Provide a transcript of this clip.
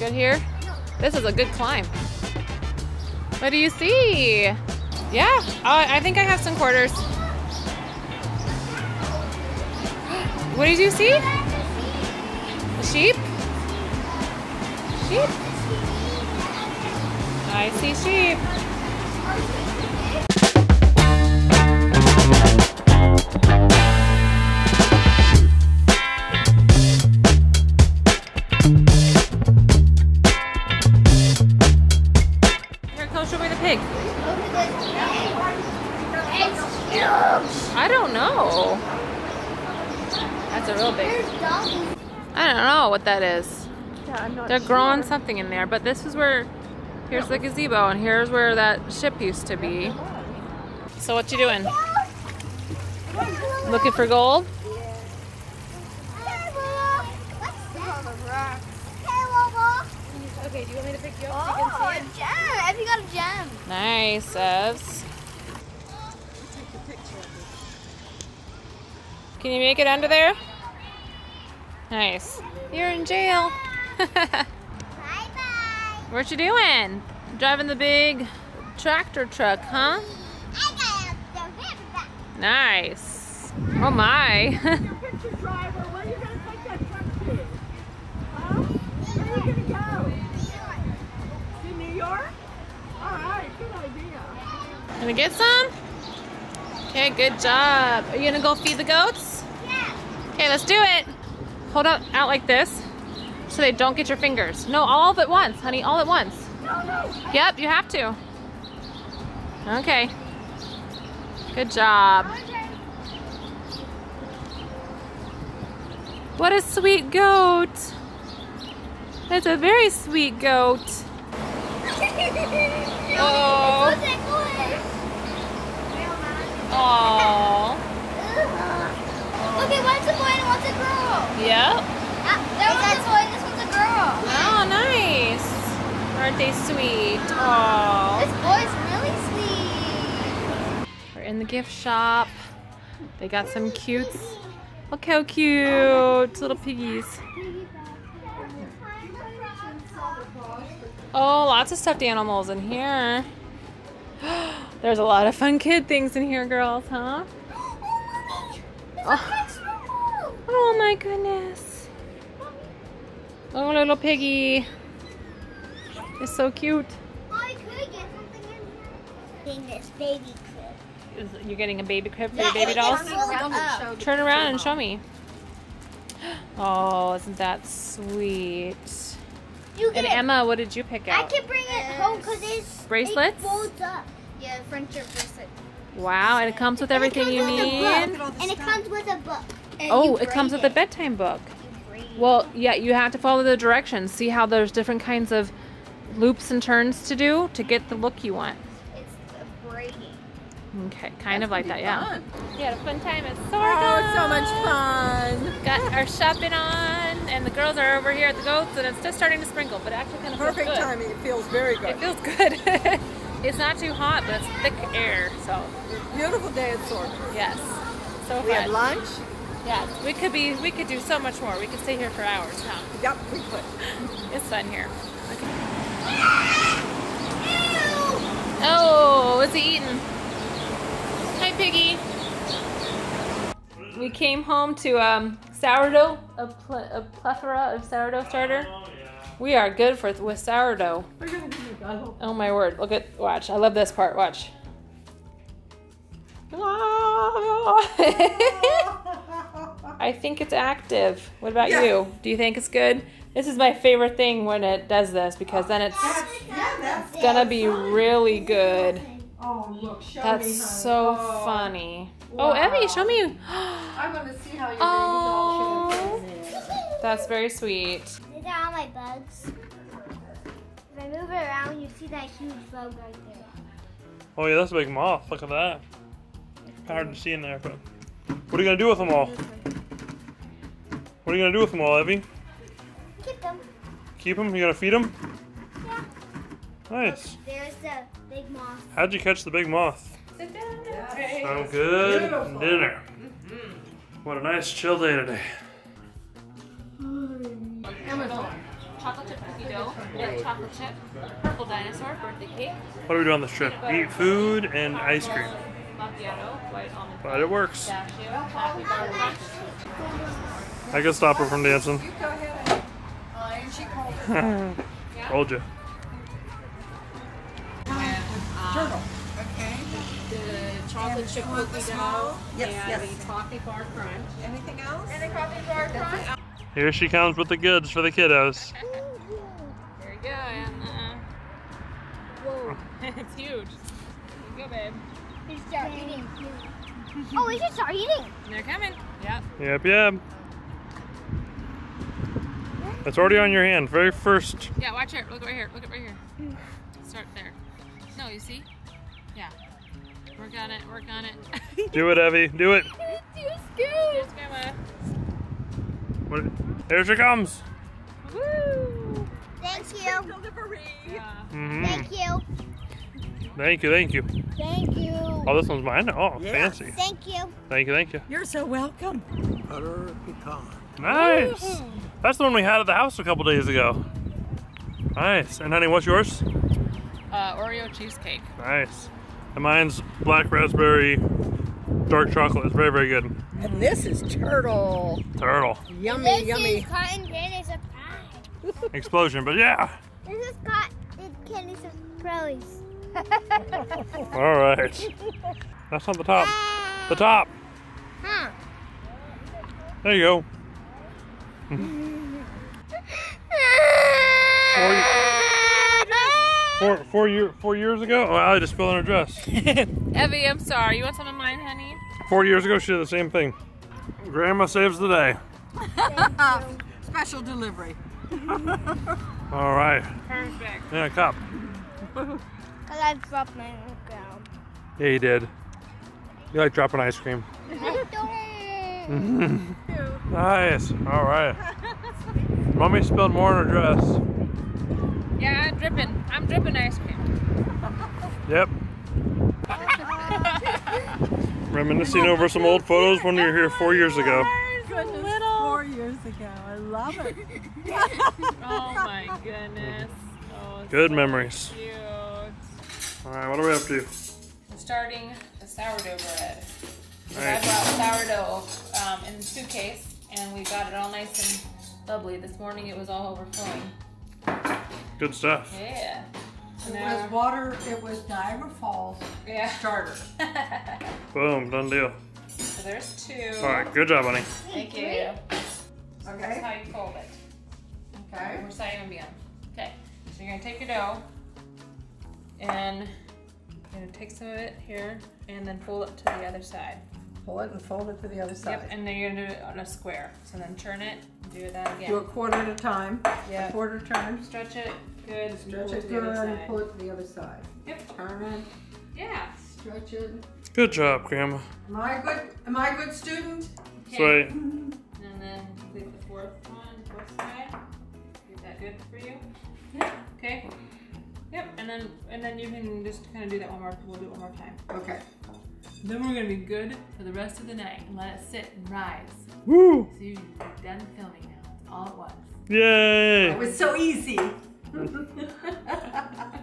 Good here? This is a good climb. What do you see? Yeah, uh, I think I have some quarters. What did you see? A sheep? Sheep? I see sheep. The pig. I don't know. That's a real big. I don't know what that is. Yeah, I'm not They're sure. growing something in there, but this is where, here's the gazebo, and here's where that ship used to be. So what you doing? Looking for gold? Okay, do you want me to pick you up Oh, a gem. Effie got a gem. Nice, Evs. Can you make it under there? Nice. You're in jail. Bye-bye. what you doing? Driving the big tractor truck, huh? I got the river. Nice. Oh my. Driver, where are you gonna take that truck to? Huh? Where are you gonna go? Gonna get some? Okay, good job. Are you gonna go feed the goats? Yeah. Okay, let's do it. Hold out, out like this so they don't get your fingers. No, all at once, honey, all at once. No, no. Yep, you have to. Okay. Good job. What a sweet goat. That's a very sweet goat. Oh. Who's it? Aww. Look at one's a boy and one's a girl. Yep. Ah, that one's a boy and this one's a girl. Oh, nice. Aren't they sweet? Aww. This boy's really sweet. We're in the gift shop. They got some cutes. Look how cute. Little piggies. Oh, lots of stuffed animals in here. There's a lot of fun kid things in here, girls, huh? Oh, oh. oh my goodness. Oh, little piggy. It's so cute. I could get something in here. In this baby crib. Is- You're getting a baby crib for your baby dolls? Oh. Turn around and show me. Oh, isn't that sweet? You And Emma, what did you pick I can bring it home because it's Bracelets? It folds up. Yeah, friendship bracelet. Wow, and it comes with everything you need. And it comes with a book. Oh, it comes with a bedtime book. Well, yeah, you have to follow the directions. See how there's different kinds of loops and turns to do to get the look you want. It's braiding. Okay, kind of like that, yeah. We had a fun time at Oh, it's so much fun. Got our shopping on, and the girls are over here at the goats, and it's just starting to sprinkle, but it actually kind of feels Perfect timing. It feels very good. It feels good. it's not too hot, but it's thick air, so Beautiful day at Soergel's. yes, so We had lunch. Yeah, we could be, we could do so much more. We could stay here for hours, huh? Yep, we could. It's fun here. Okay. Oh, what's he eating? Hi, piggy. We came home to um, sourdough, a, pl- a plethora of sourdough starter. We are good for with sourdough. We're gonna give you a guzzle. Oh my word! Look at watch. I love this part. Watch. I think it's active. What about Yeah. you? Do you think it's good? This is my favorite thing when it does this because then it's yeah, that's. gonna be really good. Oh, look, show me. That's so Oh, funny. Oh, Evie, show me. I want to see how your baby Oh. doll should fit. That's very sweet. These are all my bugs. Around, you see that huge bug right there. Oh yeah, that's a big moth. Look at that. Hard to see in there, but what are you gonna do with them all? What are you gonna do with them all, Evie? Keep them. Keep them? You gonna feed them? Yeah. Nice. There's the big moth. How'd you catch the big moth? Okay. Sound good. Beautiful. Dinner. What a nice chill day today. Chocolate chip cookie dough. Oreo, chocolate chip, purple dinosaur, birthday cake, What do we do on this trip? Eat food and ice cream. macchiato, white almond But it works. pistachio, happy bar crunch. I can stop her from dancing. You go ahead. Uh, and she called her Told you. turtle. Okay. The chocolate chip cookie small? dough Yes, and yes. the toffee bar crunch. Anything else? Here she comes with the goods for the kiddos. There you go, Anna. Uh, Whoa. it's huge. Here you go, babe. We start eating. Oh, we should start eating. They're coming. Yep. Yep, yep. It's already on your hand. Very first. Yeah, watch it. Look right here. Look at right here. Start there. No, you see? Yeah. Work on it. Work on it. Do it, Evie. Do it. Too scared. Here's Grandma. What- There she comes. Woo! Thank you. Delivery. Yeah. hmm Thank you. Thank you, thank you. Thank you. Oh, this one's mine? Oh, Yeah. fancy. Thank you. Thank you, thank you. You're so welcome. Butter pecan. Nice. That's the one we had at the house a couple days ago. Nice. And honey, what's yours? Uh, Oreo cheesecake. Nice. And mine's black raspberry dark chocolate. It's very, very good. And this is turtle. Turtle. Yummy, this yummy. is cotton candy surprise. Explosion, but yeah. This is cotton candy surprise. All right. That's on the top. The top. Huh. There you go. Four, four, year, four years ago? Oh, I just spilled on her dress. Evie, I'm sorry. You want some of mine, honey? Four years ago, she did the same thing. Grandma saves the day. Special delivery. All right. Perfect. Yeah, cup. Because I dropped mine on the ground. Yeah, you did. You like dropping ice cream. Don't. Nice. All right. Mommy spilled more on her dress. Yeah, I'm dripping. I'm dripping ice cream. Yep. Reminiscing over some old photos when we were here four years ago. Goodness, four years ago. I love it. Oh my goodness. Oh, Good so memories. Cute. All right, what are we up to? We're starting the sourdough bread. So I brought sourdough um, in the suitcase, and we got it all nice and bubbly. This morning it was all overflowing. Good stuff. Yeah. So It now- was water, it was Niagara Falls yeah. starter. Boom, done deal. so there's two. All right, good job, honey. Thank you. Okay. That's Okay? how you fold it. Okay. We're starting and beyond. Okay, so you're gonna take your dough and you're gonna take some of it here and then fold it to the other side. Pull it and fold it to the other side. Yep, side. and then you're gonna do it on a square. So then turn it, do that again. Do a quarter at a time. Yeah. A quarter turn. Stretch it, good. Stretch it to the other good and side. pull it to the other side. Yep. Turn it, Yeah. stretch it. Good job, Grandma. Am I a good, am I a good student? Okay. Sweet. And then complete the fourth one, fourth side. Is that good for you? Yeah. Okay. Yep, and then and then you can just kind of do that one more. We'll do it one more time. Okay. Then we're gonna be good for the rest of the night and let it sit and rise. Woo! So you're done filming now. It's all at once. Yay! It was so easy.